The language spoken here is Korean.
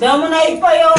너무나 이뻐요.